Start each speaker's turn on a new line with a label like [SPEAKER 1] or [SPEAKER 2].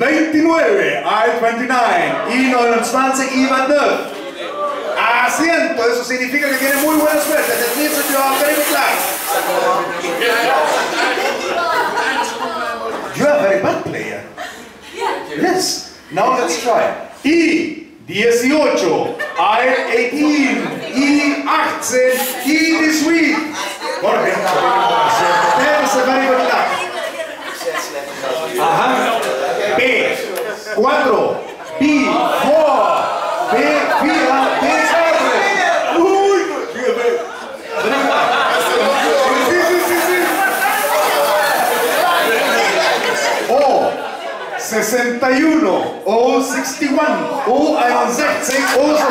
[SPEAKER 1] 29, I-29, I-29, I-29. Asiento, eso significa que tiene muy buena suerte. That means that you are very luck. You are a very bad player. Yes. Now let's try. I-18, I-18, I-18, I-18. Jorge. P, 4, Pi, Jo, P, Pi, P, R. Uy, O, 61, O, 61, O, 61, O,